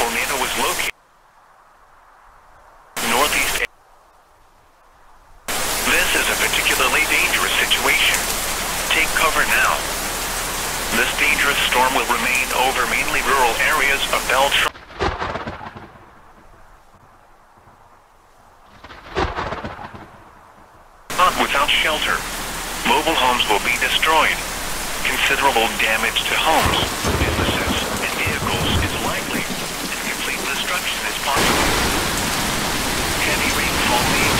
tornado was located northeast. This is a particularly dangerous situation. Take cover now. This dangerous storm will remain over mainly rural areas of Beltram. Not without shelter. Mobile homes will be destroyed. Considerable damage to homes, destruction is possible. Heavy rainfall may